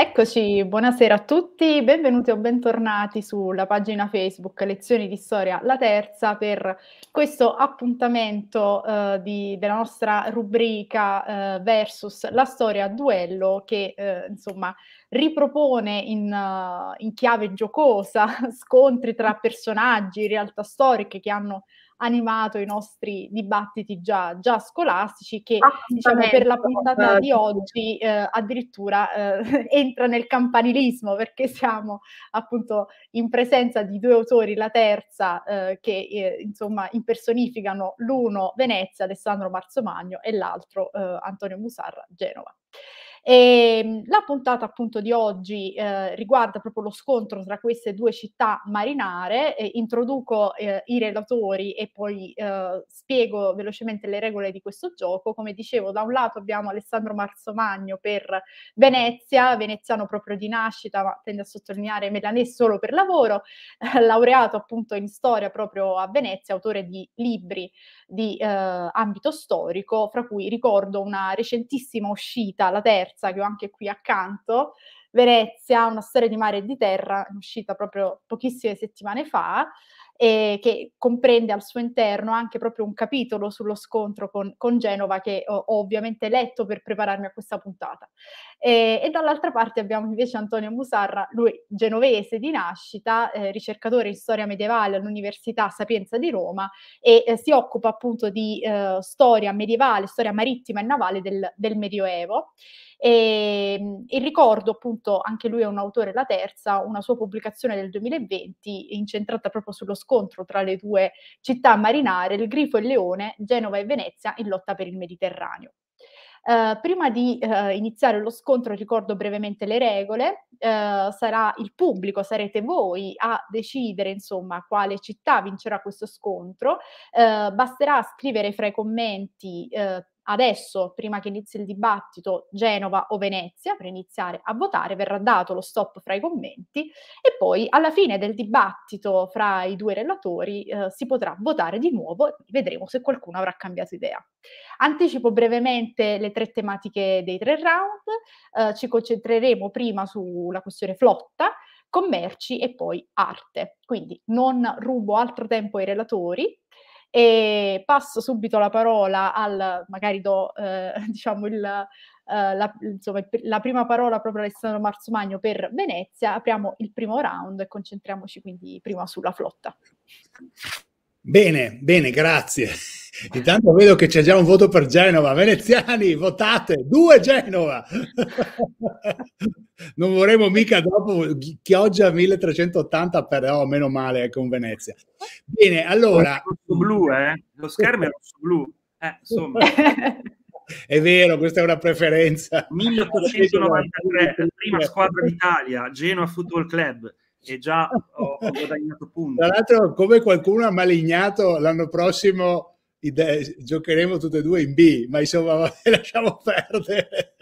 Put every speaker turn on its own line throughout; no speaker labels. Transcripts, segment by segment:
Eccoci, buonasera a tutti, benvenuti o bentornati sulla pagina Facebook Lezioni di Storia La Terza per questo appuntamento eh, di, della nostra rubrica eh, versus la storia a duello che eh, insomma ripropone in, uh, in chiave giocosa scontri tra personaggi, realtà storiche che hanno animato i nostri dibattiti già, già scolastici che diciamo, per la puntata di oggi eh, addirittura eh, entra nel campanilismo perché siamo appunto in presenza di due autori, la terza eh, che eh, insomma impersonificano l'uno Venezia, Alessandro Marzomagno e l'altro eh, Antonio Musarra, Genova. E ehm, la puntata appunto di oggi eh, riguarda proprio lo scontro tra queste due città marinare, eh, introduco eh, i relatori e poi eh, spiego velocemente le regole di questo gioco. Come dicevo, da un lato abbiamo Alessandro Marzomagno per Venezia, veneziano proprio di nascita, ma tende a sottolineare Melanese solo per lavoro, laureato appunto in storia proprio a Venezia, autore di libri di eh, ambito storico, fra cui ricordo una recentissima uscita, la terza, che ho anche qui accanto, Venezia, una storia di mare e di terra, uscita proprio pochissime settimane fa, e che comprende al suo interno anche proprio un capitolo sullo scontro con, con Genova che ho, ho, ovviamente letto per prepararmi a questa puntata. E, e, dall'altra parte abbiamo invece Antonio Musarra, lui genovese di nascita, eh, ricercatore in storia medievale all'Università Sapienza di Roma e eh, si occupa appunto di eh, storia medievale, storia marittima e navale del, del Medioevo. E, e, ricordo appunto, anche lui è un autore, la terza, una sua pubblicazione del 2020 incentrata proprio sullo scontro tra le due città marinare, il Grifo e il Leone, Genova e Venezia, in lotta per il Mediterraneo. Uh, prima di uh, iniziare lo scontro ricordo brevemente le regole, uh, sarà il pubblico, sarete voi a decidere insomma quale città vincerà questo scontro, basterà scrivere fra i commenti adesso, prima che inizi il dibattito, Genova o Venezia, per iniziare a votare, verrà dato lo stop fra i commenti e poi alla fine del dibattito fra i due relatori eh, si potrà votare di nuovo e vedremo se qualcuno avrà cambiato idea. Anticipo brevemente le tre tematiche dei tre round, eh, ci concentreremo prima sulla questione flotta, commerci e poi arte. Quindi non rubo altro tempo ai relatori, e passo subito la parola al, magari do eh, diciamo il, eh, la, insomma, la, prima parola proprio Alessandro Marzomagno per Venezia, apriamo il primo round e concentriamoci quindi prima sulla flotta.
Bene, bene, grazie. Intanto vedo che c'è già un voto per Genova. Veneziani, votate! Due Genova! non vorremmo mica dopo Chioggia 1380, però meno male con Venezia. Bene, allora...
Blu, eh? Lo schermo è rosso blu. Eh, insomma.
è vero, questa è una preferenza.
1893, prima squadra d'Italia, Genoa Football Club e già ho, ho guadagnato punti.
Tra l'altro, come qualcuno ha malignato, l'anno prossimo giocheremo tutte e due in B, ma insomma, vabbè, lasciamo perdere.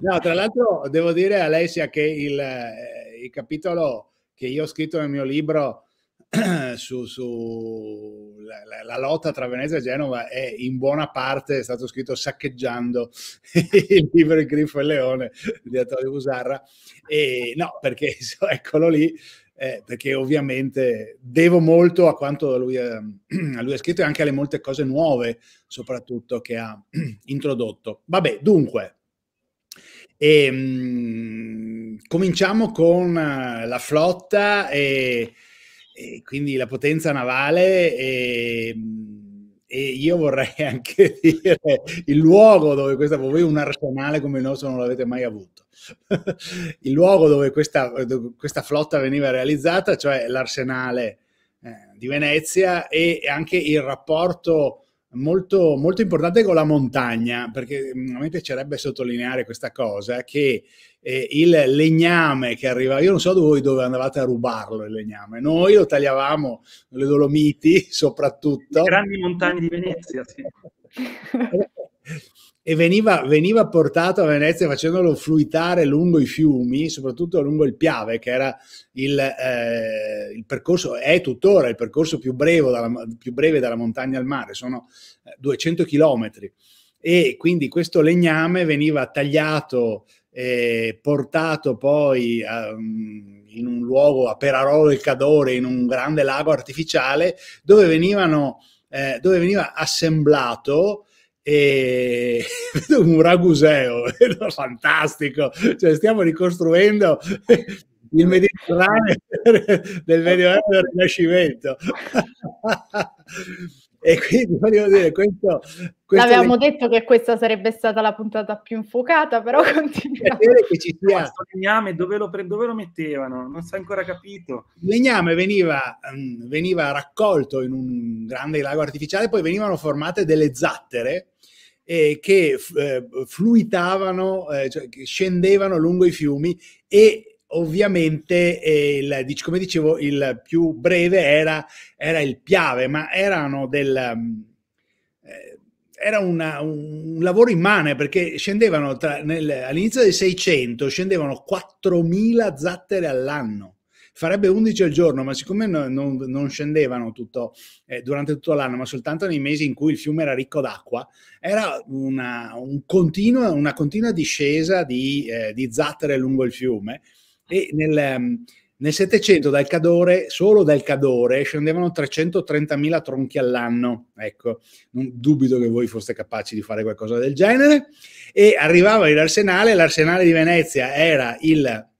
No, tra l'altro devo dire Alessia che il, eh, il capitolo che io ho scritto nel mio libro su, su la, la, lotta tra Venezia e Genova è in buona parte stato scritto saccheggiando il libro Il Grifo e il Leone di Antonio Busarra e no perché eccolo lì eh, perché ovviamente devo molto a quanto lui, eh, a lui ha scritto e anche alle molte cose nuove soprattutto che ha introdotto vabbè dunque e, ehm, mh, cominciamo con uh, la flotta e, e, quindi la potenza navale e, e, io vorrei anche dire il luogo dove questa, voi un arsenale come il nostro non l'avete mai avuto. il luogo dove questa, dove questa, flotta veniva realizzata, cioè l'arsenale eh, di Venezia e anche il rapporto molto, molto importante con la montagna, perché mm, a me piacerebbe sottolineare questa cosa, che eh, il legname che arriva, io non so voi dove andavate a rubarlo il legname, noi lo tagliavamo nelle Dolomiti soprattutto. Le
grandi montagne di Venezia, sì.
e veniva, veniva, portato a Venezia facendolo fluitare lungo i fiumi, soprattutto lungo il Piave, che era il, eh, il percorso, è tuttora il percorso più breve, dalla, più breve dalla montagna al mare, sono 200 eh, chilometri. E quindi questo legname veniva tagliato eh, portato poi um, in un luogo a Perarolo del Cadore, in un grande lago artificiale, dove, venivano, eh, dove veniva assemblato e un raguseo fantastico cioè stiamo ricostruendo il Mediterraneo del Medioevo del Rinascimento e quindi voglio dire, questo,
questo L'avevamo le... detto che questa sarebbe stata la puntata più infuocata, però continuiamo.
Che ci sia... Questo legname dove lo, dove lo mettevano? Non si è ancora capito.
Il legname veniva, um, veniva raccolto in un grande lago artificiale, poi venivano formate delle zattere eh, che eh, fluitavano, eh, cioè che scendevano lungo i fiumi e ovviamente eh, il, come dicevo il più breve era, era il Piave ma erano del mm, eh, era una, un, lavoro immane perché scendevano tra, nel, all'inizio del 600 scendevano 4.000 zattere all'anno farebbe 11 al giorno, ma siccome no, non, non, scendevano tutto, eh, durante tutto l'anno, ma soltanto nei mesi in cui il fiume era ricco d'acqua, era una, un continua, una continua discesa di, eh, di zattere lungo il fiume e nel, ehm, nel 700 dal Cadore, solo dal Cadore, scendevano 330.000 tronchi all'anno. Ecco, non dubito che voi foste capaci di fare qualcosa del genere. E arrivava l'Arsenale, l'Arsenale di Venezia era il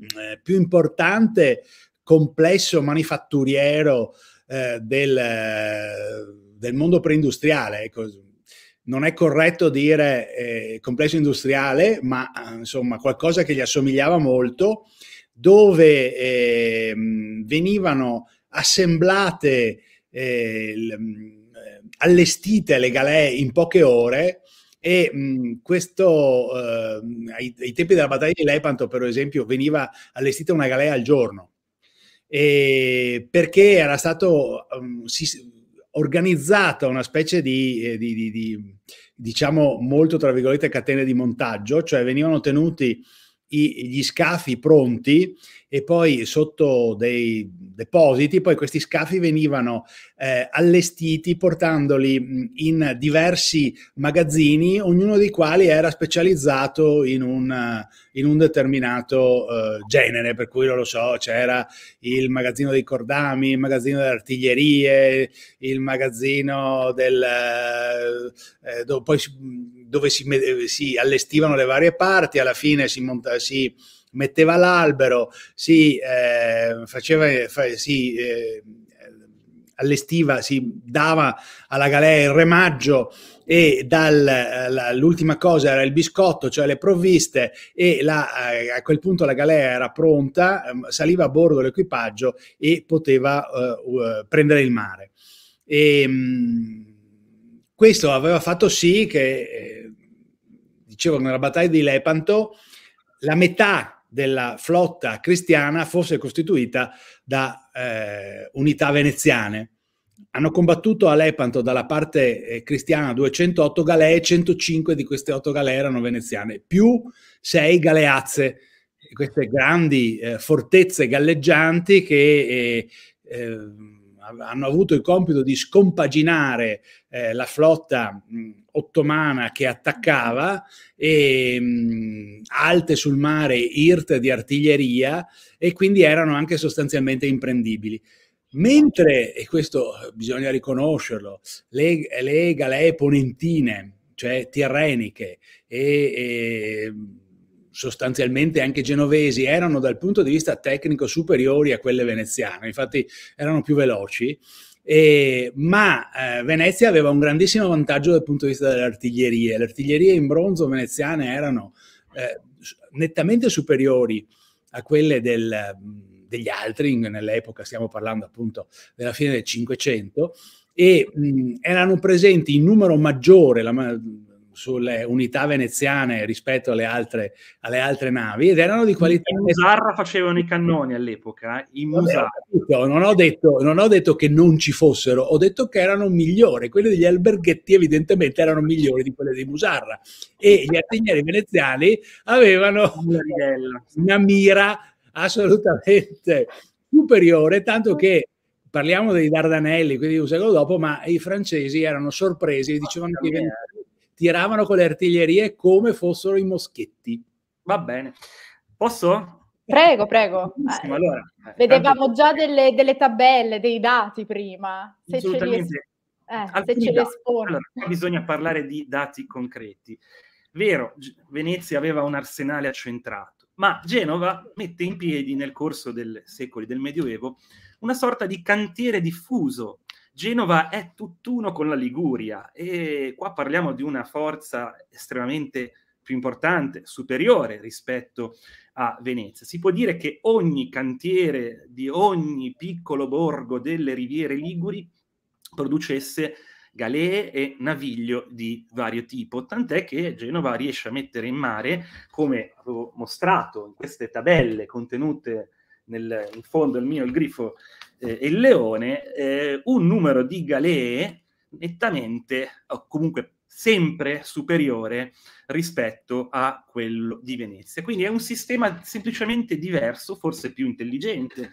eh, più importante complesso manifatturiero eh, del, del, mondo preindustriale. Ecco, non è corretto dire eh, complesso industriale, ma insomma qualcosa che gli assomigliava molto, dove eh, venivano assemblate, eh, allestite le galee in poche ore e mh, questo eh, ai, ai, tempi della battaglia di Lepanto per esempio veniva allestita una galea al giorno. Perché era stato um, si, organizzata una specie di, eh, di, di, di, diciamo molto tra virgolette catene di montaggio, cioè venivano tenuti i, gli scafi pronti e poi sotto dei depositi, poi questi scafi venivano eh, allestiti portandoli in diversi magazzini, ognuno dei quali era specializzato in un, in un determinato uh, genere, per cui non lo so, c'era il magazzino dei cordami, il magazzino delle artiglierie, il magazzino del... Eh, poi, dove si, si, allestivano le varie parti, alla fine si, monta, si metteva l'albero, si eh, faceva, fa, si eh, allestiva, si dava alla galea il remaggio e dal, l'ultima cosa era il biscotto, cioè le provviste e la, eh, a quel punto la galea era pronta, ehm, saliva a bordo l'equipaggio e poteva uh, uh, prendere il mare. E, um, questo aveva fatto sì che, eh, dicevo, nella battaglia di Lepanto, la metà della flotta cristiana fosse costituita da eh, unità veneziane. Hanno combattuto a Lepanto dalla parte eh, cristiana 208 galee, 105 di queste 8 galee erano veneziane, più 6 galeazze, queste grandi eh, fortezze galleggianti che eh, eh, hanno avuto il compito di scompaginare eh, la flotta mh, ottomana che attaccava e mh, alte sul mare irte di artiglieria e quindi erano anche sostanzialmente imprendibili. Mentre, e questo bisogna riconoscerlo, le, le galee ponentine, cioè tirreniche e, e sostanzialmente anche genovesi erano dal punto di vista tecnico superiori a quelle veneziane, infatti erano più veloci, eh, ma eh, Venezia aveva un grandissimo vantaggio dal punto di vista delle artiglierie. Le artiglierie in bronzo veneziane erano eh, nettamente superiori a quelle del, degli altri, nell'epoca stiamo parlando appunto della fine del Cinquecento, e mh, erano presenti in numero maggiore, la, sulle unità veneziane rispetto alle altre, alle altre navi ed erano di qualità.
In Musarra facevano i cannoni all'epoca. Eh? In Musarra.
Non ho, detto, non ho detto che non ci fossero, ho detto che erano migliori. Quelle degli alberghetti, evidentemente, erano migliori di quelle di Musarra. E gli artiglieri veneziani avevano una mira assolutamente superiore, tanto che parliamo dei Dardanelli, quindi un secolo dopo, ma i francesi erano sorpresi e dicevano che i tiravano con le artiglierie come fossero i moschetti.
Va bene. Posso?
Prego, prego.
Eh, allora,
eh, Vedevamo tanto... già delle, delle, tabelle, dei dati prima.
Se Assolutamente.
Ce li, eh, se ce li espone.
Allora, bisogna parlare di dati concreti. Vero, Venezia aveva un arsenale accentrato, ma Genova mette in piedi nel corso dei secoli del Medioevo una sorta di cantiere diffuso. Genova è tutt'uno con la Liguria e qua parliamo di una forza estremamente più importante, superiore rispetto a Venezia. Si può dire che ogni cantiere di ogni piccolo borgo delle riviere liguri producesse galee e naviglio di vario tipo, tant'è che Genova riesce a mettere in mare, come avevo mostrato in queste tabelle contenute nel, in fondo il mio, il grifo eh, e il leone, eh, un numero di galee nettamente, o comunque sempre superiore rispetto a quello di Venezia. Quindi è un sistema semplicemente diverso, forse più intelligente,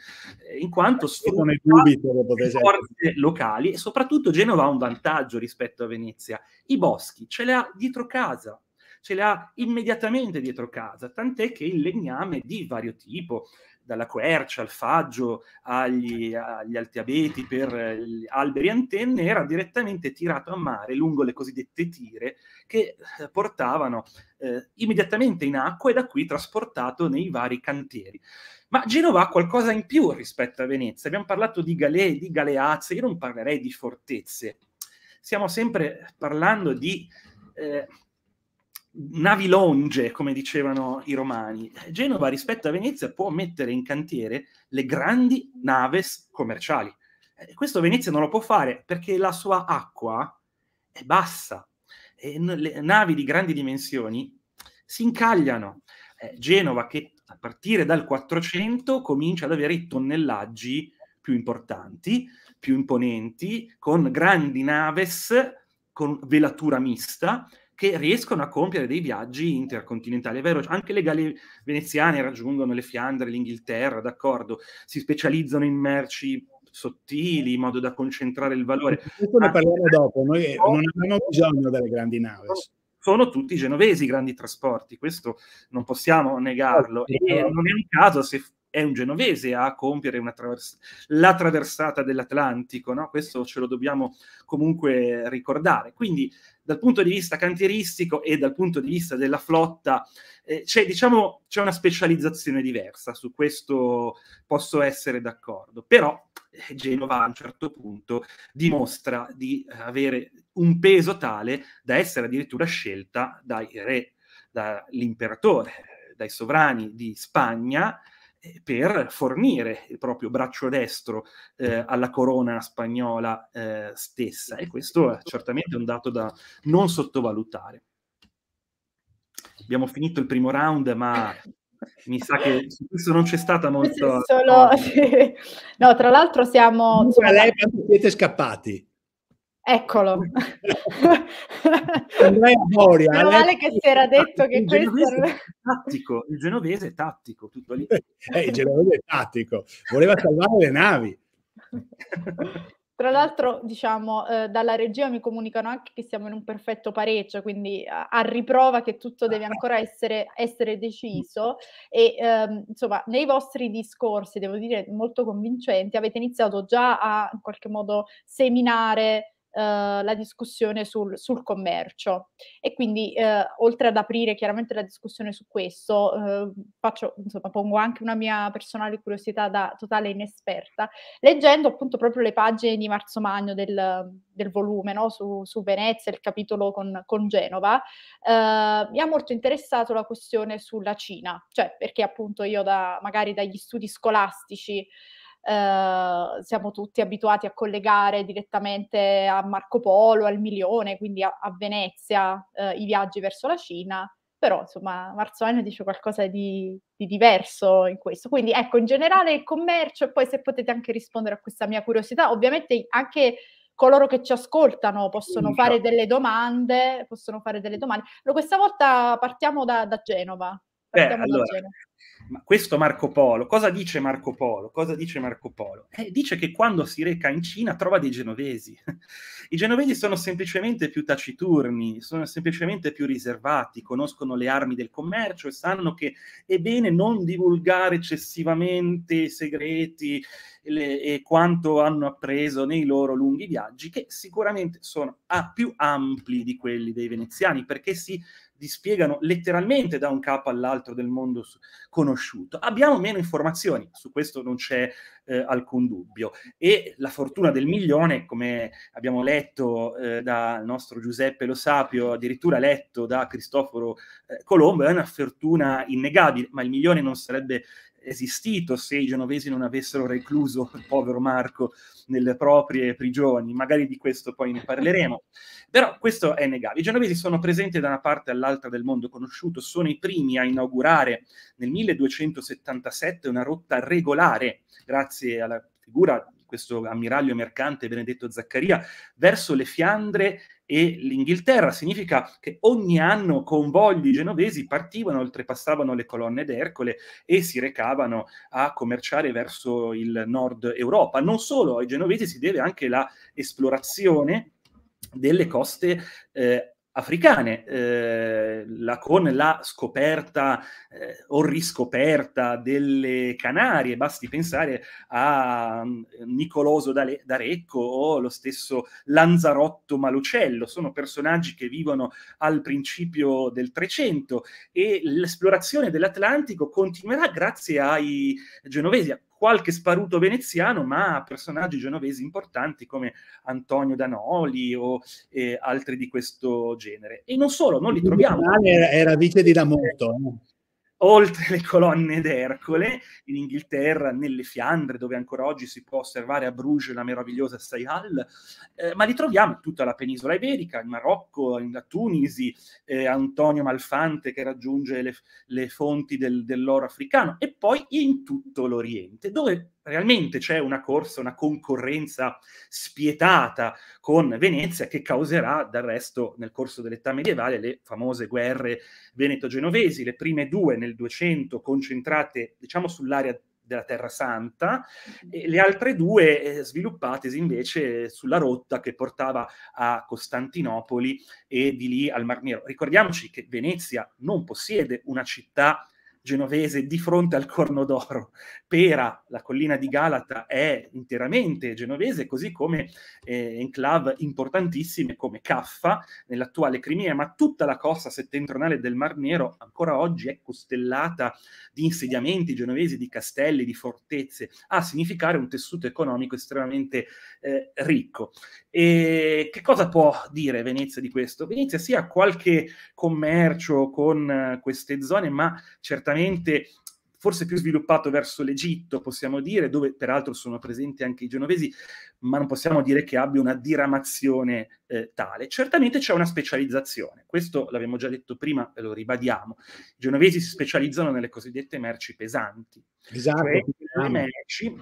eh, in quanto sfrutta le forze locali e soprattutto Genova ha un vantaggio rispetto a Venezia. I boschi ce li ha dietro casa, ce li ha immediatamente dietro casa, tant'è che il legname di vario tipo, dalla quercia al faggio agli, agli alti abeti per alberi antenne, era direttamente tirato a mare lungo le cosiddette tire che eh, portavano eh, immediatamente in acqua e da qui trasportato nei vari cantieri. Ma Genova ha qualcosa in più rispetto a Venezia. Abbiamo parlato di galee, di galeazze, io non parlerei di fortezze. Stiamo sempre parlando di eh, navi longe, come dicevano i romani. Genova rispetto a Venezia può mettere in cantiere le grandi naves commerciali. Eh, questo Venezia non lo può fare perché la sua acqua è bassa e le navi di grandi dimensioni si incagliano. Eh, Genova che a partire dal 400 comincia ad avere i tonnellaggi più importanti, più imponenti, con grandi naves con velatura mista, che riescono a compiere dei viaggi intercontinentali. È vero, anche le gallie veneziane raggiungono le Fiandre, l'Inghilterra, d'accordo, si specializzano in merci sottili in modo da concentrare il valore.
Questo ne parliamo dopo, noi non abbiamo bisogno delle grandi navi.
Sono tutti genovesi i grandi trasporti, questo non possiamo negarlo. E non è un caso se è un genovese a compiere travers- la traversata dell'Atlantico, no? questo ce lo dobbiamo comunque ricordare. Quindi dal punto di vista cantieristico e dal punto di vista della flotta eh, c'è, diciamo, c'è una specializzazione diversa, su questo posso essere d'accordo, però eh, Genova a un certo punto dimostra di avere un peso tale da essere addirittura scelta dai re, dall'imperatore, dai sovrani di Spagna, per fornire il proprio braccio destro eh, alla corona spagnola eh, stessa e questo è certamente un dato da non sottovalutare. Abbiamo finito il primo round, ma mi sa che su questo non c'è stata molto...
Solo... no, tra l'altro siamo...
Insomma, lei siete scappati?
Eccolo. Andrea Moria. Meno male che si era detto che
il questo era... tattico, il genovese è tattico, tutto lì.
Eh, il genovese è tattico, voleva salvare le navi.
Tra l'altro, diciamo, eh, dalla regia mi comunicano anche che siamo in un perfetto pareggio, quindi a, a riprova che tutto deve ancora essere, essere deciso. E ehm, insomma, nei vostri discorsi, devo dire molto convincenti, avete iniziato già a in qualche modo seminare la discussione sul, sul, commercio. E quindi, uh, oltre ad aprire chiaramente la discussione su questo, uh, faccio, insomma, pongo anche una mia personale curiosità da totale inesperta, leggendo appunto proprio le pagine di Marzo Magno del, del volume no? su, su, Venezia, il capitolo con, con Genova, mi ha molto interessato la questione sulla Cina, cioè perché appunto io da, magari dagli studi scolastici Uh, siamo tutti abituati a collegare direttamente a Marco Polo, al Milione, quindi a, a Venezia, uh, i viaggi verso la Cina, però insomma Marzolino dice qualcosa di, di, diverso in questo. Quindi ecco, in generale il commercio e poi se potete anche rispondere a questa mia curiosità, ovviamente anche coloro che ci ascoltano possono fare delle domande, possono fare delle domande. Allora, questa volta partiamo da, da Genova.
Beh, allora, Ma questo Marco Polo, cosa dice Marco Polo? Cosa dice Marco Polo? Eh, dice che quando si reca in Cina trova dei genovesi. I genovesi sono semplicemente più taciturni, sono semplicemente più riservati, conoscono le armi del commercio e sanno che è bene non divulgare eccessivamente i segreti le, e quanto hanno appreso nei loro lunghi viaggi, che sicuramente sono a più ampli di quelli dei veneziani, perché si dispiegano letteralmente da un capo all'altro del mondo conosciuto. Abbiamo meno informazioni, su questo non c'è eh, alcun dubbio. E la fortuna del milione, come abbiamo letto eh, dal nostro Giuseppe Lo Sapio, addirittura letto da Cristoforo eh, Colombo, è una fortuna innegabile, ma il milione non sarebbe esistito se i genovesi non avessero recluso il povero Marco nelle proprie prigioni. Magari di questo poi ne parleremo. Però questo è negabile. I genovesi sono presenti da una parte all'altra del mondo conosciuto, sono i primi a inaugurare nel 1277 una rotta regolare, grazie alla figura di questo ammiraglio mercante Benedetto Zaccaria, verso le Fiandre e l'Inghilterra. Significa che ogni anno convogli genovesi partivano, oltrepassavano le colonne d'Ercole e si recavano a commerciare verso il nord Europa. Non solo ai genovesi si deve anche l'esplorazione delle coste eh, africane, eh, la, con la scoperta eh, o riscoperta delle Canarie, basti pensare a um, Nicoloso d'Arecco o lo stesso Lanzarotto Malucello, sono personaggi che vivono al principio del Trecento e l'esplorazione dell'Atlantico continuerà grazie ai genovesi, qualche sparuto veneziano, ma personaggi genovesi importanti come Antonio Danoli o eh, altri di questo genere. E non solo, non li troviamo.
Era, era vice di Damoto. Eh?
Oltre le colonne d'Ercole, in Inghilterra, nelle Fiandre, dove ancora oggi si può osservare a Bruges la meravigliosa Sayal, eh, ma li troviamo in tutta la penisola iberica, in Marocco, in Tunisi, eh, Antonio Malfante che raggiunge le, le fonti del, dell'oro africano, e poi in tutto l'Oriente, dove realmente c'è una corsa, una concorrenza spietata con Venezia che causerà del resto nel corso dell'età medievale le famose guerre veneto-genovesi, le prime due nel 200 concentrate diciamo sull'area della Terra Santa e le altre due eh, sviluppatesi invece sulla rotta che portava a Costantinopoli e di lì al Mar Nero. Ricordiamoci che Venezia non possiede una città genovese di fronte al Corno d'Oro. Pera, la collina di Galata, è interamente genovese, così come eh, enclave importantissime come Caffa, nell'attuale Crimea, ma tutta la costa settentrionale del Mar Nero ancora oggi è costellata di insediamenti genovesi, di castelli, di fortezze, a significare un tessuto economico estremamente eh, ricco. E che cosa può dire Venezia di questo? Venezia sì ha qualche commercio con uh, queste zone, ma certamente forse più sviluppato verso l'Egitto, possiamo dire, dove peraltro sono presenti anche i genovesi, ma non possiamo dire che abbia una diramazione eh, tale. Certamente c'è una specializzazione, questo l'abbiamo già detto prima e lo ribadiamo. I genovesi si specializzano nelle cosiddette merci pesanti,
esatto.
cioè le merci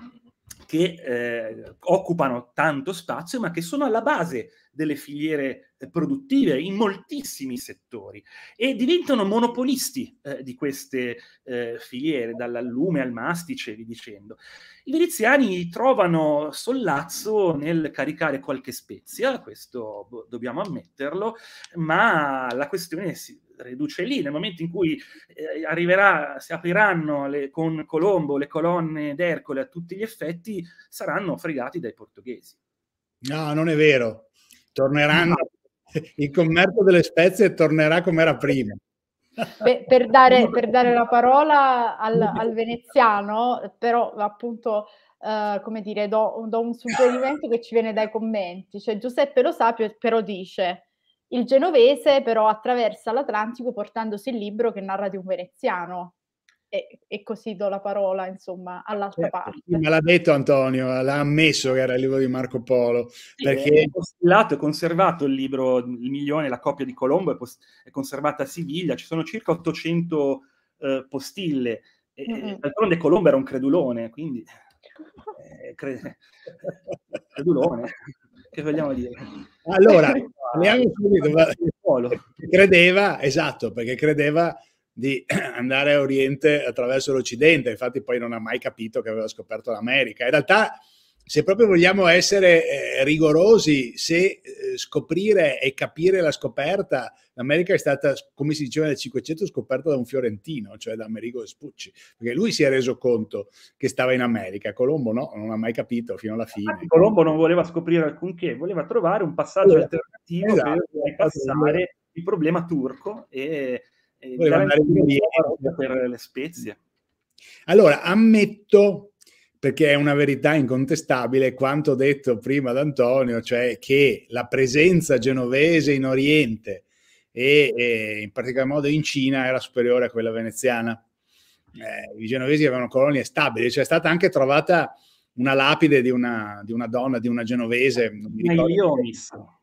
che eh, occupano tanto spazio, ma che sono alla base delle filiere eh, produttive in moltissimi settori e diventano monopolisti eh, di queste eh, filiere, dall'allume al mastice vi dicendo. I veneziani trovano sollazzo nel caricare qualche spezia, questo dobbiamo ammetterlo, ma la questione si riduce lì, nel momento in cui eh, arriverà, si apriranno le, con Colombo le colonne d'Ercole a tutti gli effetti, saranno fregati dai portoghesi.
No, non è vero. Torneranno, no. il commercio delle spezie tornerà come era prima.
Beh, per, dare, per, dare, la parola al, al veneziano, però appunto, uh, come dire, do, do, un suggerimento che ci viene dai commenti. Cioè, Giuseppe Lo Sapio però dice il genovese però attraversa l'Atlantico portandosi il libro che narra di un veneziano. E, e così do la parola, insomma, all'altra eh, parte.
Me l'ha detto Antonio, l'ha ammesso che era il libro di Marco Polo.
Sì, perché... È postillato, è conservato il libro, il milione, la coppia di Colombo, è, post- è conservata a Siviglia, ci sono circa 800 eh, postille. E, mm-hmm. D'altronde Colombo era un credulone, quindi... Eh, cre- credulone che vogliamo dire?
Allora, parliamo subito, credeva, esatto, perché credeva di andare a Oriente attraverso l'Occidente, infatti poi non ha mai capito che aveva scoperto l'America. In realtà, se proprio vogliamo essere eh, rigorosi, se eh, scoprire e capire la scoperta, l'America è stata, come si diceva nel 500, scoperta da un fiorentino, cioè da Amerigo Vespucci, perché lui si è reso conto che stava in America, Colombo no, non ha mai capito fino alla fine. Infatti
Colombo non voleva scoprire alcunché, voleva trovare un passaggio esatto. alternativo esatto. per passare il problema turco e, e per le spezie.
Allora, ammetto perché è una verità incontestabile quanto detto prima da Antonio, cioè che la presenza genovese in Oriente e, e in particolar modo in Cina era superiore a quella veneziana. Eh, I genovesi avevano colonie stabili, c'è stata anche trovata una lapide di una, di una donna, di una genovese. Non mi ricordo. Eh,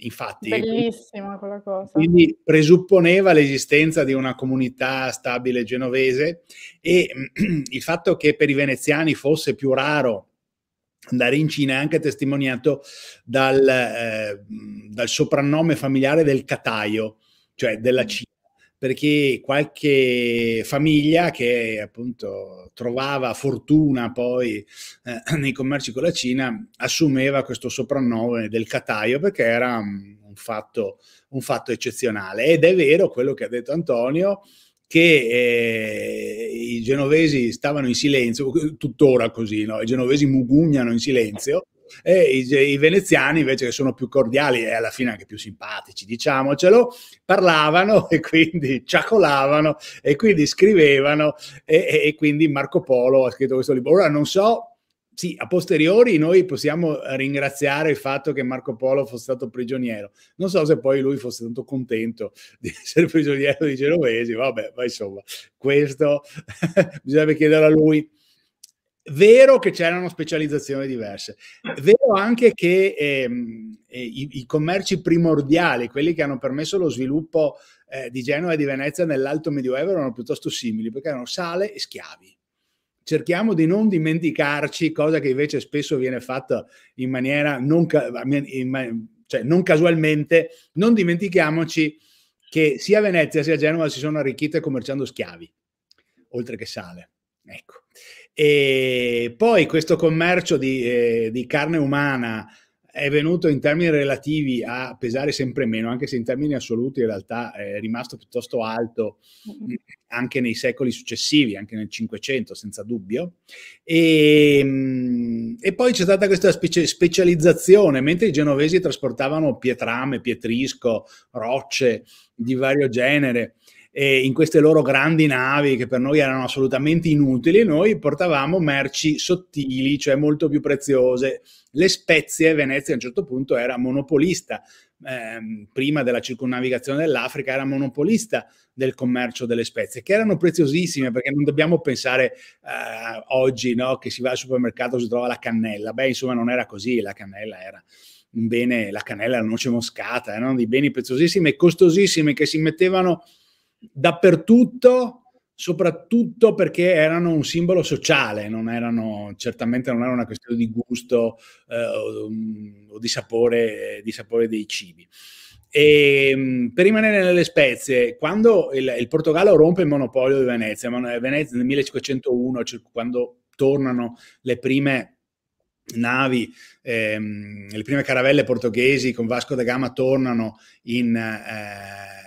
infatti.
Bellissima quella cosa.
Quindi presupponeva l'esistenza di una comunità stabile genovese e il fatto che per i veneziani fosse più raro andare in Cina è anche testimoniato dal, eh, dal soprannome familiare del cataio, cioè della mm. Cina perché qualche famiglia che appunto trovava fortuna poi eh, nei commerci con la Cina assumeva questo soprannome del cataio perché era un fatto, un fatto eccezionale. Ed è vero quello che ha detto Antonio, che eh, i genovesi stavano in silenzio, tuttora così, no? i genovesi mugugnano in silenzio, e i, i, veneziani invece che sono più cordiali e alla fine anche più simpatici, diciamocelo, parlavano e quindi ciacolavano e quindi scrivevano e, e, e quindi Marco Polo ha scritto questo libro. Ora non so sì, a posteriori noi possiamo ringraziare il fatto che Marco Polo fosse stato prigioniero. Non so se poi lui fosse tanto contento di essere prigioniero di Genovesi, vabbè, ma insomma, questo bisogna chiedere a lui. Vero che c'erano specializzazioni diverse, vero anche che ehm, i, i, commerci primordiali, quelli che hanno permesso lo sviluppo eh, di Genova e di Venezia nell'alto medioevo, erano piuttosto simili, perché erano sale e schiavi. Cerchiamo di non dimenticarci, cosa che invece spesso viene fatta in maniera non, in, cioè non casualmente, non dimentichiamoci che sia Venezia sia Genova si sono arricchite commerciando schiavi, oltre che sale. Ecco. E poi questo commercio di, eh, di carne umana è venuto in termini relativi a pesare sempre meno, anche se in termini assoluti in realtà è rimasto piuttosto alto anche nei secoli successivi, anche nel Cinquecento senza dubbio. E, mm, e poi c'è stata questa specie, specializzazione, mentre i genovesi trasportavano pietrame, pietrisco, rocce di vario genere eh, in queste loro grandi navi che per noi erano assolutamente inutili, noi portavamo merci sottili, cioè molto più preziose. Le spezie, Venezia a un certo punto era monopolista, eh, prima della circunnavigazione dell'Africa era monopolista del commercio delle spezie, che erano preziosissime perché non dobbiamo pensare eh, oggi no, che si va al supermercato e si trova la cannella. Beh, insomma, non era così, la cannella era un bene, la cannella, la noce moscata, erano dei beni preziosissimi e costosissimi che si mettevano dappertutto, soprattutto perché erano un simbolo sociale, non erano, certamente non era una questione di gusto eh, o, o di, sapore, di sapore dei cibi. E, ehm, per rimanere nelle spezie, quando il, il, Portogallo rompe il monopolio di Venezia, Venezia nel 1501, cioè quando tornano le prime navi, ehm, le prime caravelle portoghesi con Vasco da Gama tornano in, eh,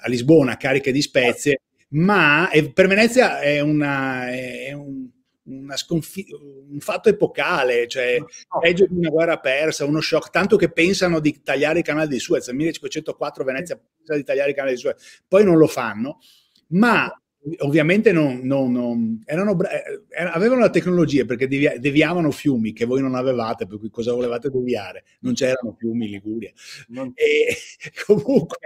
a Lisbona cariche di spezie, ma è, per Venezia è, una, è un, una sconfi- un fatto epocale, cioè peggio di una guerra persa, uno shock, tanto che pensano di tagliare i canali di Suez. Nel 1504 Venezia pensa di tagliare i canali di Suez, poi non lo fanno, ma ovviamente non, non, non erano, eh, avevano la tecnologia perché devia, deviavano fiumi che voi non avevate, per cui cosa volevate deviare? Non c'erano fiumi in Liguria. Non... E, comunque,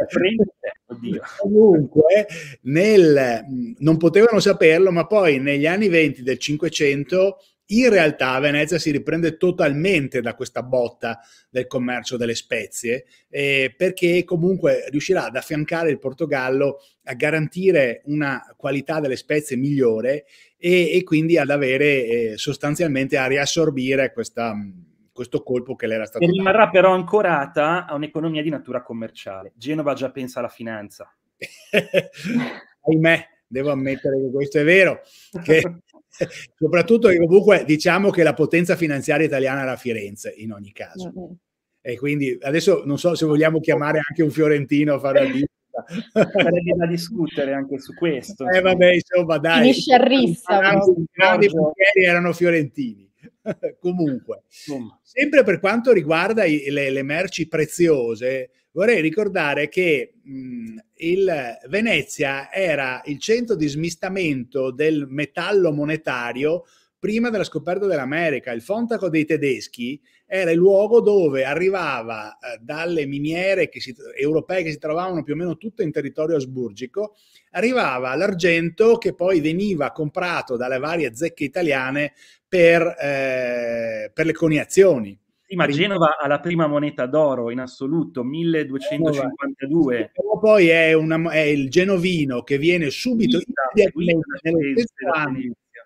comunque nel, non potevano saperlo, ma poi negli anni 20 del 500 in realtà Venezia si riprende totalmente da questa botta del commercio delle spezie eh, perché comunque riuscirà ad affiancare il Portogallo a garantire una qualità delle spezie migliore e, e quindi ad avere eh, sostanzialmente a riassorbire questa, questo colpo che le era stato
e rimarrà però ancorata a un'economia di natura commerciale. Genova già pensa alla finanza.
ahimè, devo ammettere che questo è vero, che soprattutto che comunque diciamo che la potenza finanziaria italiana era Firenze in ogni caso. Mm-hmm. E quindi adesso non so se vogliamo chiamare anche un fiorentino a fare la lista.
Sarebbe da discutere anche su questo.
Eh vabbè, insomma, dai.
Finisce a rissa.
I grandi banchieri erano fiorentini. Comunque, Insomma. sempre per quanto riguarda i, le, le, merci preziose, vorrei ricordare che mh, il Venezia era il centro di smistamento del metallo monetario prima della scoperta dell'America. Il Fontaco dei tedeschi era il luogo dove arrivava eh, dalle miniere che si, europee che si trovavano più o meno tutte in territorio asburgico, arrivava l'argento che poi veniva comprato dalle varie zecche italiane per, eh, per le coniazioni.
Sì, ma Genova ha la prima moneta d'oro in assoluto, 1252.
Però poi è, una, è il genovino che viene subito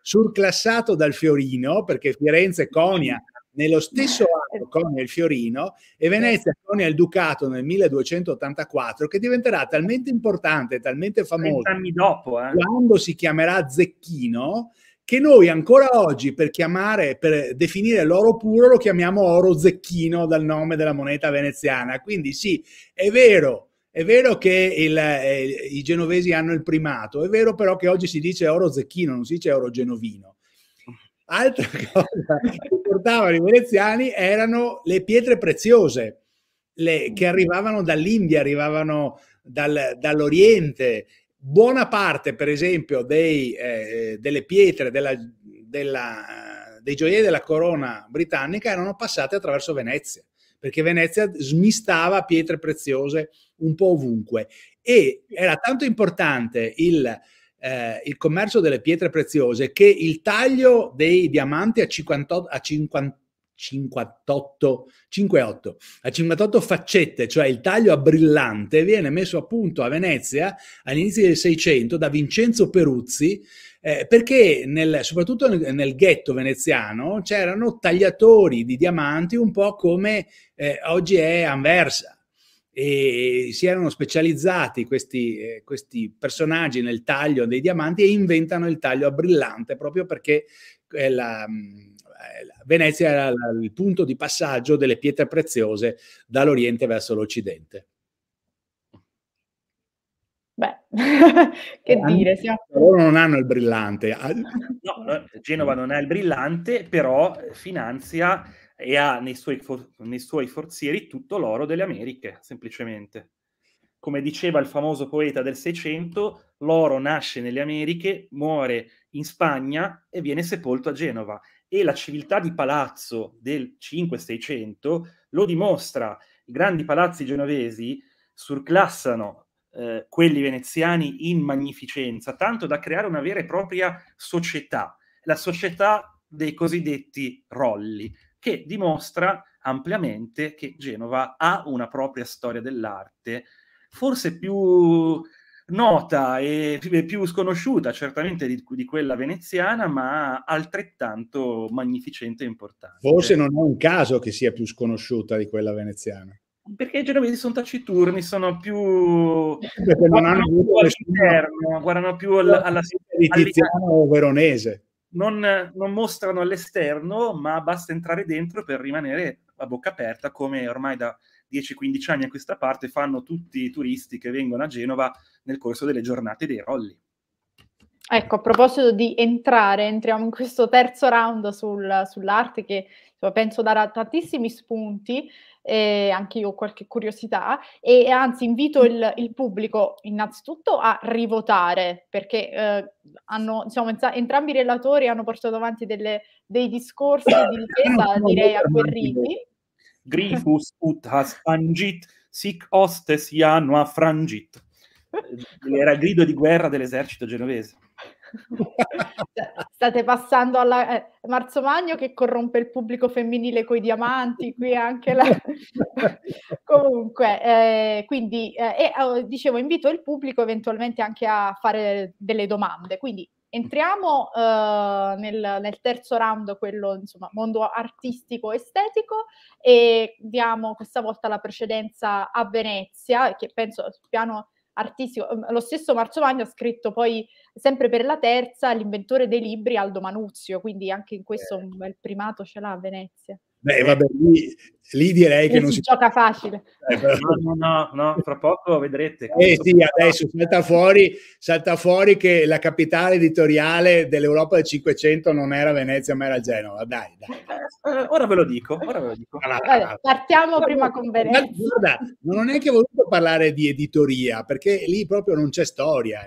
surclassato dal Fiorino, perché Firenze conia nello stesso anno conia il Fiorino e Venezia conia il Ducato nel 1284, che diventerà talmente importante, talmente famoso,
anni dopo, eh.
quando si chiamerà Zecchino, che noi ancora oggi per chiamare, per definire l'oro puro lo chiamiamo oro zecchino dal nome della moneta veneziana. Quindi sì, è vero, è vero che il, eh, i genovesi hanno il primato, è vero però che oggi si dice oro zecchino, non si dice oro genovino. Altra cosa che portavano i veneziani erano le pietre preziose le, che arrivavano dall'India, arrivavano dal, dall'Oriente buona parte, per esempio, dei, eh, delle pietre della, della, dei gioielli della corona britannica erano passate attraverso Venezia, perché Venezia smistava pietre preziose un po' ovunque. E era tanto importante il, eh, il commercio delle pietre preziose che il taglio dei diamanti a 58, a 50 58, 58, a 58 faccette, cioè il taglio a brillante, viene messo a punto a Venezia all'inizio del 600 da Vincenzo Peruzzi, eh, perché nel, soprattutto nel, nel, ghetto veneziano c'erano tagliatori di diamanti un po' come eh, oggi è Anversa. E si erano specializzati questi, eh, questi, personaggi nel taglio dei diamanti e inventano il taglio a brillante proprio perché la, Venezia era il punto di passaggio delle pietre preziose dall'Oriente verso l'Occidente.
Beh, che eh, dire, siamo...
loro non hanno il brillante.
No, Genova non ha il brillante, però finanzia e ha nei suoi, for- nei suoi forzieri tutto l'oro delle Americhe, semplicemente. Come diceva il famoso poeta del Seicento, l'oro nasce nelle Americhe, muore in Spagna e viene sepolto a Genova e la civiltà di palazzo del 5-600 lo dimostra. I grandi palazzi genovesi surclassano eh, quelli veneziani in magnificenza, tanto da creare una vera e propria società, la società dei cosiddetti rolli, che dimostra ampiamente che Genova ha una propria storia dell'arte, forse più nota e più sconosciuta certamente di, di, quella veneziana, ma altrettanto magnificente e importante.
Forse non è un caso che sia più sconosciuta di quella veneziana.
Perché i genovesi sono taciturni, sono più... Perché non hanno avuto all'interno, guardano più alla, alla
di Tiziano veronese.
Non, non mostrano all'esterno, ma basta entrare dentro per rimanere a bocca aperta, come ormai da 10-15 anni a questa parte fanno tutti i turisti che vengono a Genova nel corso delle giornate dei rolli.
Ecco, a proposito di entrare, entriamo in questo terzo round sul, sull'arte che insomma, penso darà tantissimi spunti, eh, anche io ho qualche curiosità, e anzi invito il, il pubblico innanzitutto a rivotare, perché eh, hanno, diciamo, entrambi i relatori hanno portato avanti delle, dei discorsi di difesa, direi, agguerriti.
Grifus ut has fangit, sic hostes janua frangit. Era il grido di guerra dell'esercito genovese.
State passando alla eh, Marzo Magno che corrompe il pubblico femminile coi diamanti, qui anche la... Comunque, eh, quindi eh, eh, dicevo, invito il pubblico eventualmente anche a fare delle domande. Quindi entriamo uh, nel, nel, terzo round, quello insomma mondo artistico estetico, e diamo questa volta la precedenza a Venezia, che penso sul piano artistico. Ehm, lo stesso Marzo Magno ha scritto poi, sempre per la terza, l'inventore dei libri Aldo Manuzio, quindi anche in questo un bel primato ce l'ha a Venezia.
Beh, vabbè, lì, lì direi che non si, si
gioca facile.
Eh, no, no, no, no, tra poco vedrete.
Eh sì, adesso salta fuori, salta fuori che la capitale editoriale dell'Europa del 500 non era Venezia, ma era Genova. Dai, dai.
Eh, ora ve lo dico, ora ve lo dico.
Vabbè, partiamo prima con Venezia.
Guarda, non ho neanche voluto parlare di editoria, perché lì proprio non c'è storia.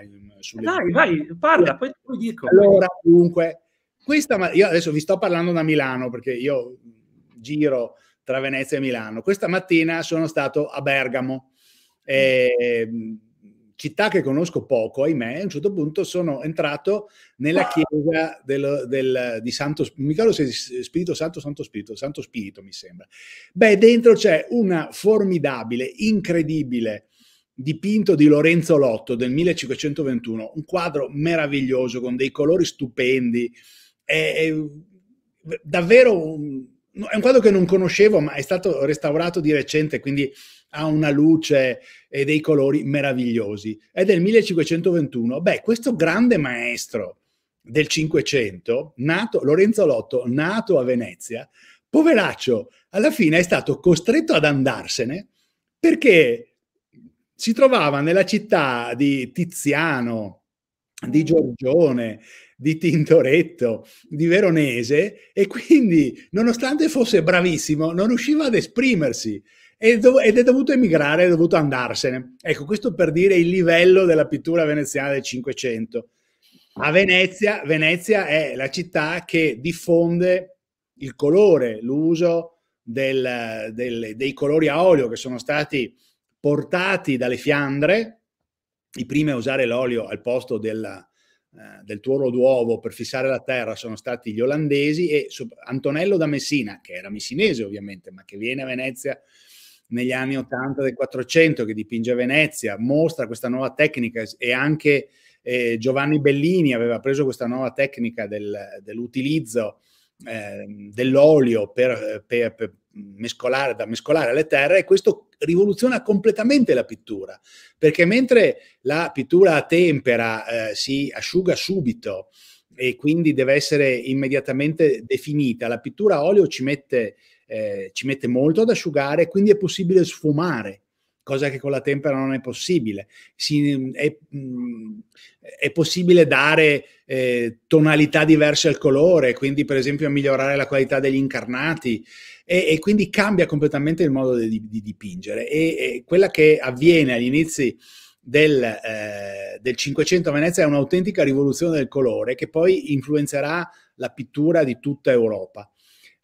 Dai, vai, parla, poi, poi dico.
Allora, comunque, questa, io adesso vi sto parlando da Milano, perché io giro tra Venezia e Milano. Questa mattina sono stato a Bergamo, eh, città che conosco poco, ahimè, a un certo punto sono entrato nella chiesa del, del, di Santo, mi ricordo se Spirito Santo, Santo Spirito, Santo Spirito mi sembra. Beh, dentro c'è una formidabile, incredibile dipinto di Lorenzo Lotto del 1521, un quadro meraviglioso con dei colori stupendi, è, è davvero un, è un quadro che non conoscevo, ma è stato restaurato di recente, quindi ha una luce e dei colori meravigliosi. È del 1521. Beh, questo grande maestro del Cinquecento, nato, Lorenzo Lotto, nato a Venezia, poveraccio, alla fine è stato costretto ad andarsene perché si trovava nella città di Tiziano, di Giorgione, di Tintoretto, di Veronese e quindi nonostante fosse bravissimo non riusciva ad esprimersi ed è dovuto emigrare, è dovuto andarsene. Ecco, questo per dire il livello della pittura veneziana del Cinquecento. A Venezia, Venezia è la città che diffonde il colore, l'uso del, del, dei colori a olio che sono stati portati dalle Fiandre, i primi a usare l'olio al posto della, eh, del tuoro d'uovo per fissare la terra sono stati gli olandesi e Antonello da Messina, che era messinese ovviamente, ma che viene a Venezia negli anni 80 del 400, che dipinge a Venezia, mostra questa nuova tecnica e anche eh, Giovanni Bellini aveva preso questa nuova tecnica del, dell'utilizzo eh, dell'olio per, per, per mescolare, da mescolare alle terre e questo rivoluziona completamente la pittura, perché mentre la pittura a tempera eh, si asciuga subito e quindi deve essere immediatamente definita, la pittura a olio ci mette, eh, ci mette molto ad asciugare, quindi è possibile sfumare cosa che con la tempera non è possibile. Si, è, mm, è, possibile dare eh, tonalità diverse al colore, quindi per esempio migliorare la qualità degli incarnati e, e quindi cambia completamente il modo di, di dipingere. E, e, quella che avviene agli inizi del, eh, del 500 a Venezia è un'autentica rivoluzione del colore che poi influenzerà la pittura di tutta Europa.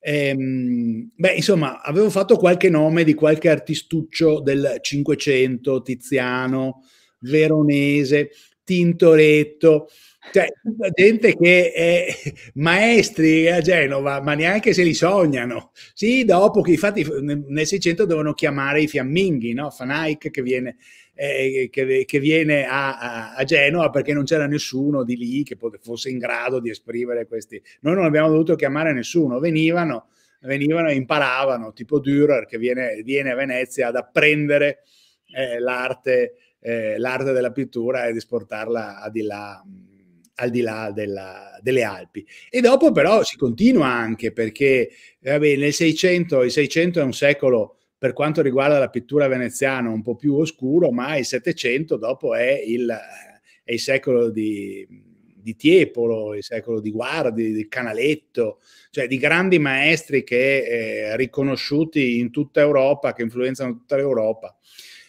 Ehm, beh, insomma, avevo fatto qualche nome di qualche artistuccio del Cinquecento, Tiziano, Veronese, Tintoretto, cioè gente che è maestri a Genova, ma neanche se li sognano. Sì, dopo che infatti nel 600 devono chiamare i fiamminghi, no? Fanaik che viene eh, che, che, viene a, a, a, Genova perché non c'era nessuno di lì che fosse in grado di esprimere questi. Noi non abbiamo dovuto chiamare nessuno, venivano, venivano e imparavano, tipo Dürer che viene, viene a Venezia ad apprendere eh, l'arte, eh, l'arte, della pittura ed esportarla al di là, al di là della, delle Alpi. E dopo però si continua anche perché vabbè, nel 600, il 600 è un secolo per quanto riguarda la pittura veneziana un po' più oscuro, ma il Settecento dopo è il, è il secolo di, di, Tiepolo, il secolo di Guardi, di Canaletto, cioè di grandi maestri che eh, riconosciuti in tutta Europa, che influenzano tutta l'Europa.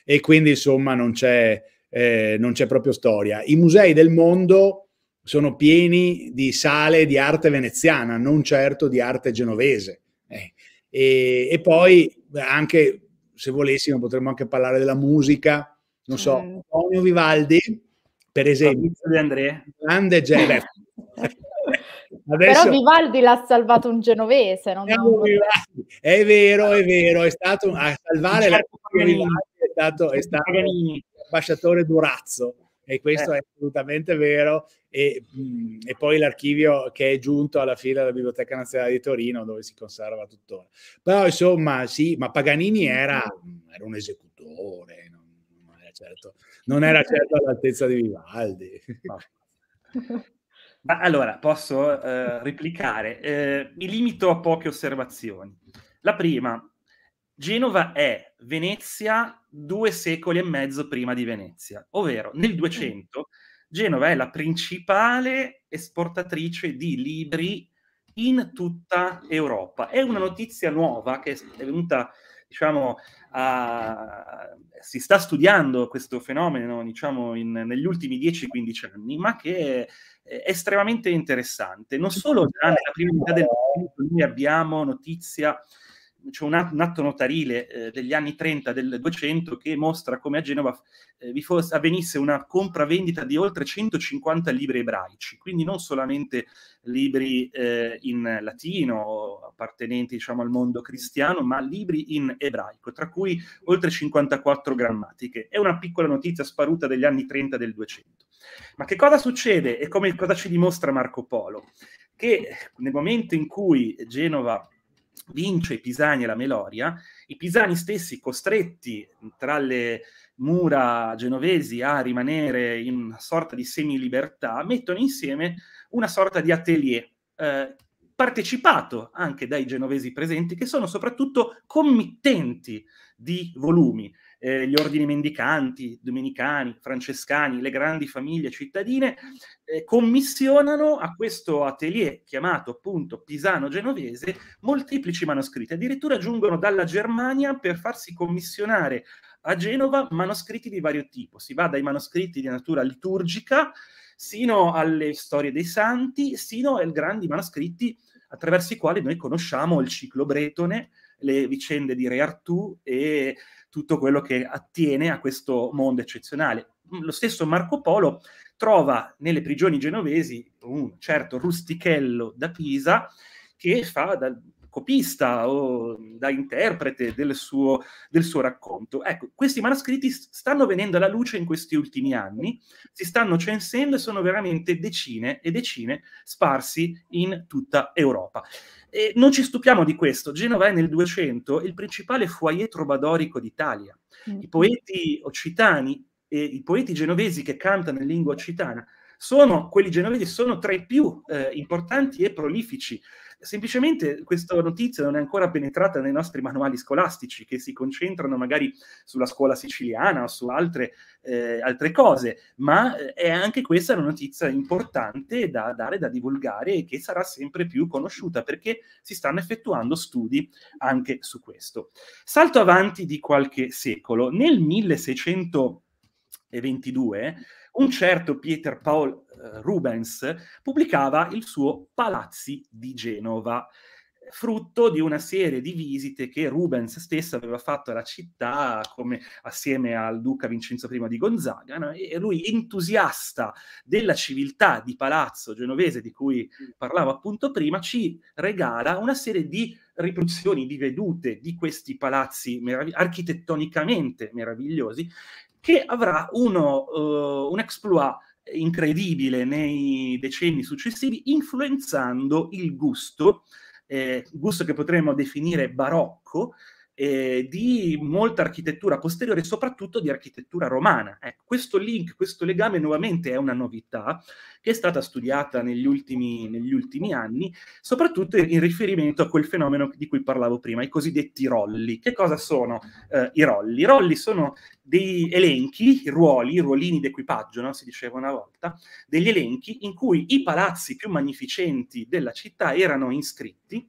E quindi insomma non c'è, eh, non c'è proprio storia. I musei del mondo sono pieni di sale di arte veneziana, non certo di arte genovese. Eh. E, e, poi anche se volessimo potremmo anche parlare della musica, non so, mm. Antonio Vivaldi, per esempio,
di Andrea.
grande genere.
Adesso, Però Vivaldi l'ha salvato un genovese, non
è vero, è vero, è stato a salvare certo, la Vivaldi è stato, è stato ambasciatore Durazzo e questo eh. è assolutamente vero. E, mh, mm, e, poi l'archivio che è giunto alla fila della Biblioteca Nazionale di Torino, dove si conserva tuttora. Però insomma, sì, ma Paganini era, era un esecutore, non, non era certo. Non era certo all'altezza di Vivaldi.
Ma allora, posso eh, replicare. Eh, mi limito a poche osservazioni. La prima, Genova è Venezia due secoli e mezzo prima di Venezia, ovvero nel 200 Genova è la principale esportatrice di libri in tutta Europa. È una notizia nuova che è venuta, diciamo, a... si sta studiando questo fenomeno, diciamo, in, negli ultimi 10-15 anni, ma che è, estremamente interessante. Non solo già nella prima metà del tempo noi abbiamo notizia c'è un, atto notarile eh, degli anni 30 del 200 che mostra come a Genova eh, vi fosse, avvenisse una compravendita di oltre 150 libri ebraici, quindi non solamente libri eh, in latino appartenenti diciamo, al mondo cristiano, ma libri in ebraico, tra cui oltre 54 grammatiche. È una piccola notizia sparuta degli anni 30 del 200. Ma che cosa succede e come, cosa ci dimostra Marco Polo? Che nel momento in cui Genova vince i Pisani e la Meloria, i Pisani stessi costretti tra le mura genovesi a rimanere in una sorta di semi-libertà, mettono insieme una sorta di atelier eh, partecipato anche dai genovesi presenti, che sono soprattutto committenti di volumi eh, gli ordini mendicanti, domenicani, francescani, le grandi famiglie cittadine, eh, commissionano a questo atelier chiamato appunto Pisano Genovese molteplici manoscritti. Addirittura giungono dalla Germania per farsi commissionare a Genova manoscritti di vario tipo. Si va dai manoscritti di natura liturgica sino alle storie dei santi, sino ai grandi manoscritti attraverso i quali noi conosciamo il ciclo bretone, le vicende di Re Artù e tutto quello che attiene a questo mondo eccezionale. Lo stesso Marco Polo trova nelle prigioni genovesi un certo rustichello da Pisa che fa da copista o da interprete del suo, del suo racconto. Ecco, questi manoscritti stanno venendo alla luce in questi ultimi anni, si stanno censendo e sono veramente decine e decine sparsi in tutta Europa. E non ci stupiamo di questo, Genova è nel 200 il principale foyer trobadorico d'Italia. I poeti occitani e i poeti genovesi che cantano in lingua occitana sono, quelli genovesi sono tra i più eh, importanti e prolifici Semplicemente questa notizia non è ancora penetrata nei nostri manuali scolastici che si concentrano magari sulla scuola siciliana o su altre, eh, altre cose, ma eh, è anche questa una notizia importante da dare, da divulgare e che sarà sempre più conosciuta perché si stanno effettuando studi anche su questo. Salto avanti di qualche secolo, nel 1622 un certo Pieter Paul eh, Rubens pubblicava il suo Palazzi di Genova, frutto di una serie di visite che Rubens stesso aveva fatto alla città come, assieme al duca Vincenzo I di Gonzaga no? e lui entusiasta della civiltà di palazzo genovese di cui parlavo appunto prima ci regala una serie di riproduzioni di vedute di questi palazzi meravigli- architettonicamente meravigliosi che avrà uno, uh, un exploit incredibile nei decenni successivi, influenzando il gusto, eh, gusto che potremmo definire barocco, eh, di molta architettura posteriore, soprattutto di architettura romana. Ecco, questo link, questo legame nuovamente è una novità che è stata studiata negli ultimi, negli ultimi anni, soprattutto in riferimento a quel fenomeno di cui parlavo prima, i cosiddetti rolli. Che cosa sono eh, i rolli? I rolli sono dei elenchi, ruoli, ruolini d'equipaggio, no? si diceva una volta, degli elenchi in cui i palazzi più magnificenti della città erano iscritti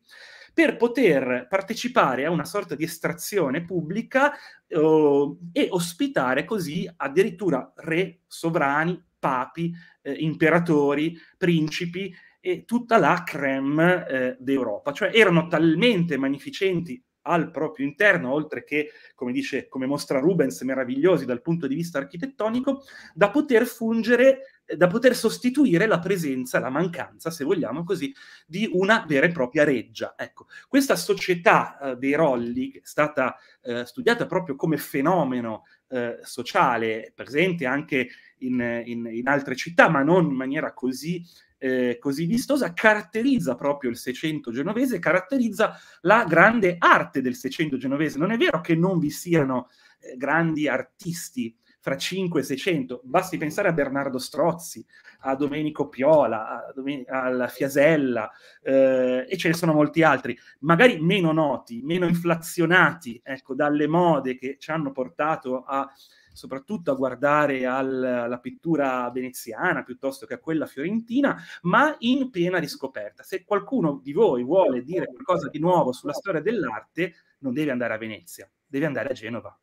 per poter partecipare a una sorta di estrazione pubblica eh, e ospitare così addirittura re, sovrani, papi, eh, imperatori, principi e tutta la crème eh, d'Europa. Cioè erano talmente magnificenti al proprio interno, oltre che, come dice, come mostra Rubens, meravigliosi dal punto di vista architettonico, da poter fungere, da poter sostituire la presenza, la mancanza, se vogliamo così, di una vera e propria reggia. Ecco, questa società eh, dei rolli, che è stata eh, studiata proprio come fenomeno eh, sociale, presente anche in, in, in altre città, ma non in maniera così eh, così vistosa, caratterizza proprio il Seicento genovese, caratterizza la grande arte del Seicento genovese. Non è vero che non vi siano eh, grandi artisti fra 5 e 600. Basti pensare a Bernardo Strozzi, a Domenico Piola, a Domen- alla Fiasella, eh, e ce ne sono molti altri, magari meno noti, meno inflazionati ecco, dalle mode che ci hanno portato a soprattutto a guardare al, alla pittura veneziana piuttosto che a quella fiorentina, ma in piena riscoperta. Se qualcuno di voi vuole dire qualcosa di nuovo sulla storia dell'arte, non deve andare a Venezia, deve andare a Genova.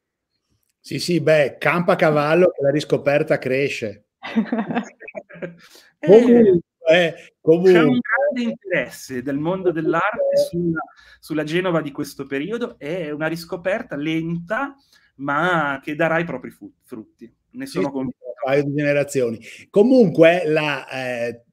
Sì, sì, beh, campa a cavallo che la riscoperta cresce.
comunque, eh, comunque. C'è un grande interesse del mondo dell'arte sulla, sulla Genova di questo periodo, è una riscoperta lenta, ma che darà i propri frutti. Ne sono sì, convinto.
Un paio di generazioni. Comunque, la, eh,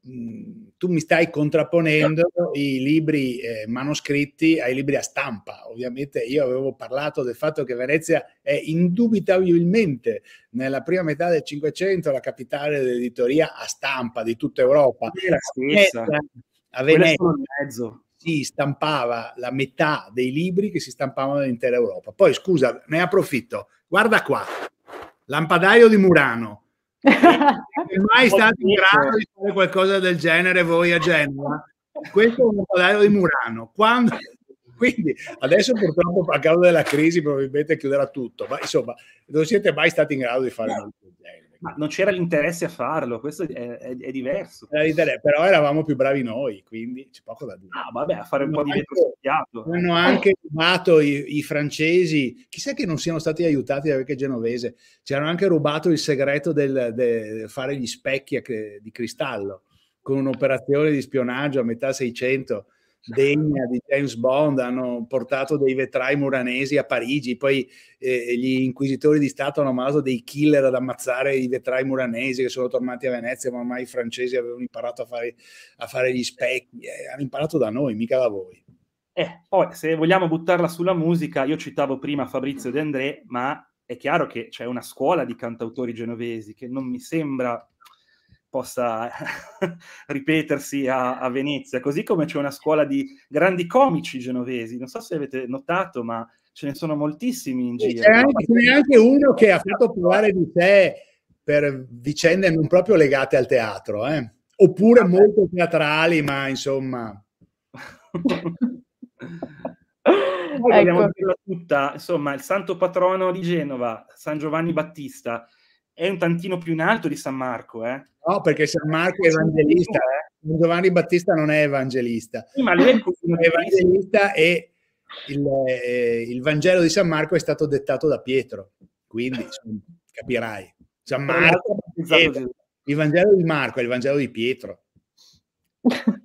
tu mi stai contrapponendo i libri eh, manoscritti ai libri a stampa. Ovviamente io avevo parlato del fatto che Venezia è indubitabilmente nella prima metà del Cinquecento la capitale dell'editoria a stampa di tutta Europa.
È la stessa.
A Venezia, si stampava la metà dei libri che si stampavano nell'intera Europa. Poi, scusa, ne approfitto. Guarda qua, Lampadario di Murano. Siete mai stati in grado di fare qualcosa del genere voi a Genova? Questo è un lampadario di Murano. Quando... Quindi adesso purtroppo a causa della crisi probabilmente chiuderà tutto, ma insomma non siete mai stati in grado di fare qualcosa del genere.
Ma non c'era l'interesse a farlo, questo è, è, è diverso.
Però eravamo più bravi noi, quindi c'è poco da dire.
Ah, vabbè, a fare un hanno po' di vetro
Hanno anche rubato i, i, francesi, chissà che non siano stati aiutati da qualche genovese, ci hanno anche rubato il segreto del, del fare gli specchi di cristallo con un'operazione di spionaggio a metà 600 degna di James Bond, hanno portato dei vetrai muranesi a Parigi, poi eh, gli inquisitori di Stato hanno mandato dei killer ad ammazzare i vetrai muranesi che sono tornati a Venezia, ma ormai i francesi avevano imparato a fare, a fare gli specchi, eh, hanno imparato da noi, mica da voi.
Eh, poi se vogliamo buttarla sulla musica, io citavo prima Fabrizio De André, ma è chiaro che c'è una scuola di cantautori genovesi che non mi sembra possa ripetersi a, a, Venezia, così come c'è una scuola di grandi comici genovesi, non so se avete notato, ma ce ne sono moltissimi in giro.
C'è anche, c'è anche uno che ha fatto parlare di sé per vicende non proprio legate al teatro, eh? oppure ah, molto teatrali, ma insomma...
vogliamo ecco. dirla tutta, insomma, il santo patrono di Genova, San Giovanni Battista, è un tantino più in alto di San Marco, eh?
No, perché San Marco è evangelista, eh? Giovanni Battista non è evangelista.
Sì, ma lui è
evangelista e il, eh, il, Vangelo di San Marco è stato dettato da Pietro, quindi capirai. San Marco, il Vangelo di Marco è il Vangelo di Pietro.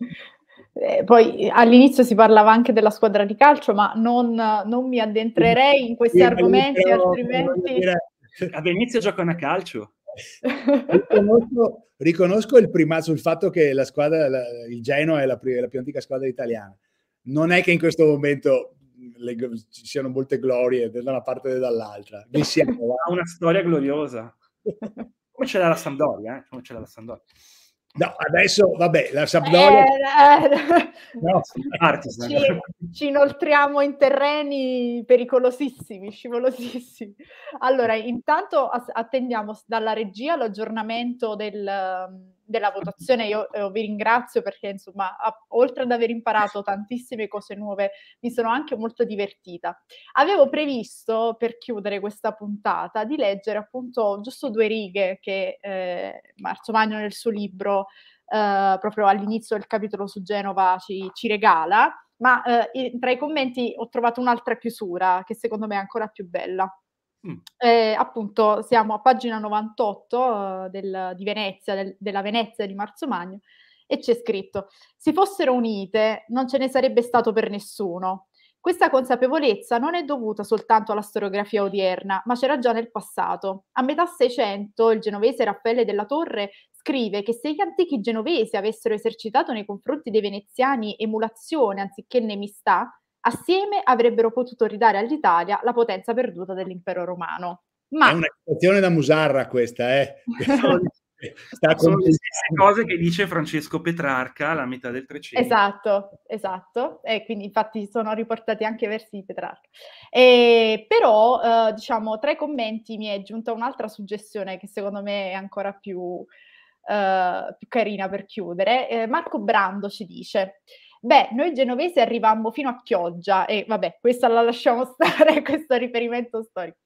Eh, poi all'inizio si parlava anche della squadra di calcio, ma non, non mi addentrerei in questi sì, argomenti, però, altrimenti...
A Venezia giocano a calcio.
riconosco, riconosco, il primato sul fatto che la squadra, la, il Genoa è la, la, più antica squadra italiana. Non è che in questo momento le, ci siano molte glorie da una parte e dall'altra.
Ha una storia gloriosa. Come ce l'ha la Sampdoria, eh? Come ce l'ha la Sampdoria.
No, adesso vabbè, la Sampdoria. Eh,
eh, no, ci, ci, inoltriamo in terreni pericolosissimi, scivolosissimi. Allora, intanto attendiamo dalla regia l'aggiornamento del, della votazione. Io eh, vi ringrazio perché, insomma, a, oltre ad aver imparato tantissime cose nuove, mi sono anche molto divertita. Avevo previsto, per chiudere questa puntata, di leggere appunto giusto due righe che eh, Marzo Magno nel suo libro, eh, proprio all'inizio del capitolo su Genova, ci, ci regala. Ma eh, tra i commenti ho trovato un'altra chiusura che secondo me è ancora più bella. Mm. Eh, appunto, siamo a pagina 98 eh, del, di Venezia, del, della Venezia di Marzo Magno, e c'è scritto: Si fossero unite, non ce ne sarebbe stato per nessuno. Questa consapevolezza non è dovuta soltanto alla storiografia odierna, ma c'era già nel passato. A metà Seicento il genovese Raffaele della Torre scrive che se gli antichi genovesi avessero esercitato nei confronti dei veneziani emulazione anziché nemità, assieme avrebbero potuto ridare all'Italia la potenza perduta dell'impero romano.
Ma... È una situazione da Musarra questa, eh?
sta sono le stesse cose che dice Francesco Petrarca alla metà del 300.
Esatto, esatto, e quindi infatti sono riportati anche versi di Petrarca. E, però, eh, diciamo, tra i commenti mi è giunta un'altra suggestione che secondo me è ancora più, eh, più carina per chiudere. Eh, Marco Brando ci dice... Beh, noi genovesi arrivammo fino a Chioggia e vabbè, questa la lasciamo stare, questo riferimento storico.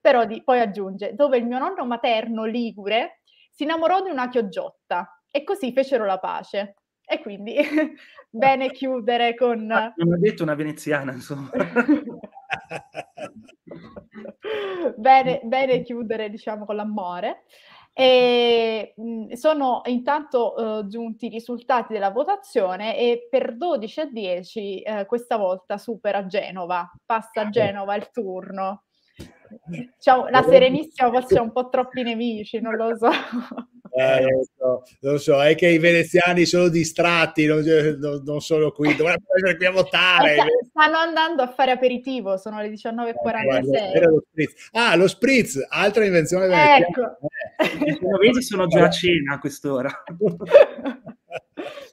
Però di, poi aggiunge, dove il mio nonno materno, Ligure, si innamorò di una chioggiotta e così fecero la pace. E quindi bene chiudere con...
Ah, non ha detto una veneziana, insomma.
bene, bene chiudere, diciamo, con l'amore. E, mh, sono intanto uh, giunti i risultati della votazione e per 12 a 10 uh, questa volta supera Genova, passa a Genova il turno. Ciao, la Serenissima forse è un po' troppi nemici, non lo so.
Eh, lo, so, lo so, è che i veneziani sono distratti, non, non, non sono qui, dovrebbero essere qui a votare.
Eh, stanno andando a fare aperitivo, sono le 19.46.
Eh, lo ah, lo spritz, altra invenzione veneziana.
Ecco. I genovesi sono già a cena a quest'ora.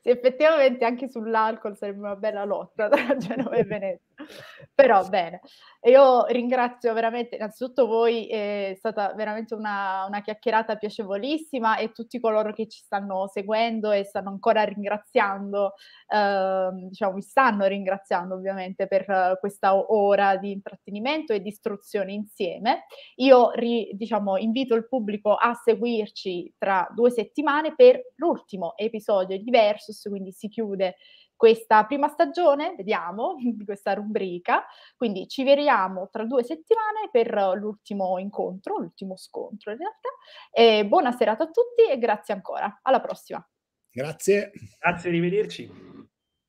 sì, effettivamente anche sull'alcol sarebbe una bella lotta tra Genova e Venezia. Però bene, io ringrazio veramente innanzitutto voi, è stata veramente una, una, chiacchierata piacevolissima e tutti coloro che ci stanno seguendo e stanno ancora ringraziando, eh, diciamo, mi stanno ringraziando ovviamente per questa ora di intrattenimento e di istruzione insieme. Io ri, diciamo, invito il pubblico a seguirci tra due settimane per l'ultimo episodio di Versus, quindi si chiude questa prima stagione, vediamo, di questa rubrica. Quindi ci vediamo tra due settimane per l'ultimo incontro, l'ultimo scontro in realtà. E buona serata a tutti e grazie ancora. Alla prossima.
Grazie.
Grazie, arrivederci.